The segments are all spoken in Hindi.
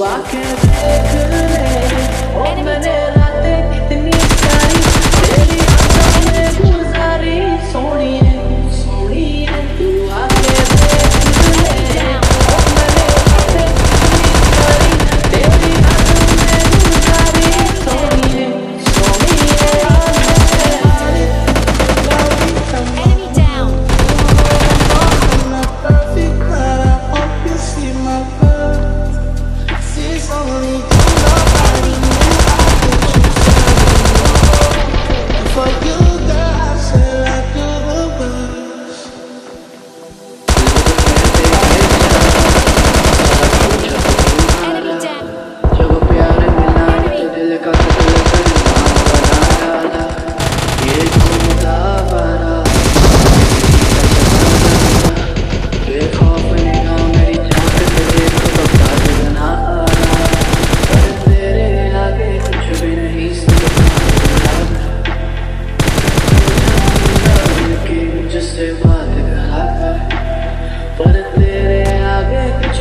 I can't take it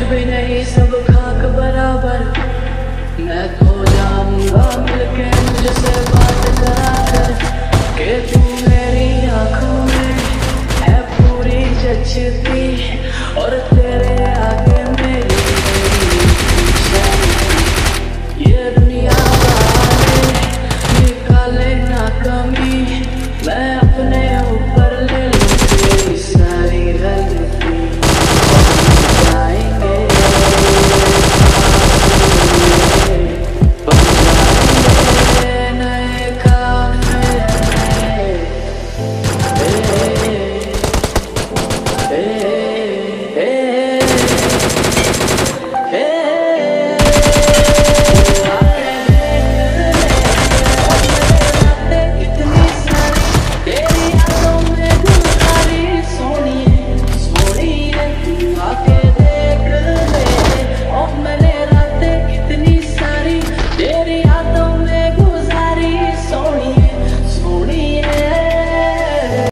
भी नहीं सब खाक बराबर। मैं तो जाऊँगा मिलके।